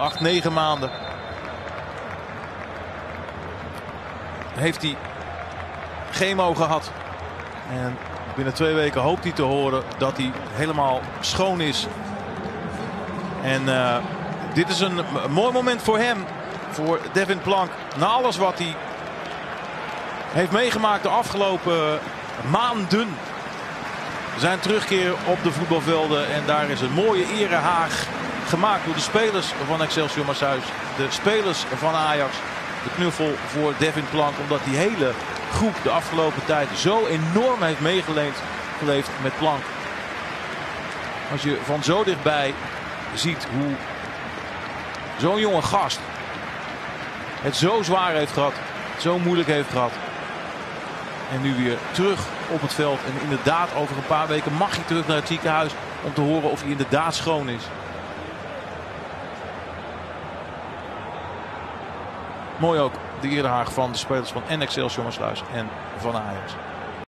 Acht, negen maanden. Heeft hij chemo gehad. En binnen twee weken hoopt hij te horen dat hij helemaal schoon is. En uh, dit is een mooi moment voor hem. Voor Devin Plank. Na alles wat hij heeft meegemaakt de afgelopen maanden. Zijn terugkeer op de voetbalvelden. En daar is een mooie erehaag gemaakt door de spelers van Excelsior Maashuis. De spelers van Ajax. De knuffel voor Devin Plank. Omdat die hele groep de afgelopen tijd zo enorm heeft meegeleefd geleefd met Plank. Als je van zo dichtbij ziet hoe zo'n jonge gast het zo zwaar heeft gehad. Zo moeilijk heeft gehad. En nu weer terug op het veld. En inderdaad over een paar weken mag hij terug naar het ziekenhuis. Om te horen of hij inderdaad schoon is. Mooi ook de eerderhaag van de spelers van NXL Excelsior en van Ajax.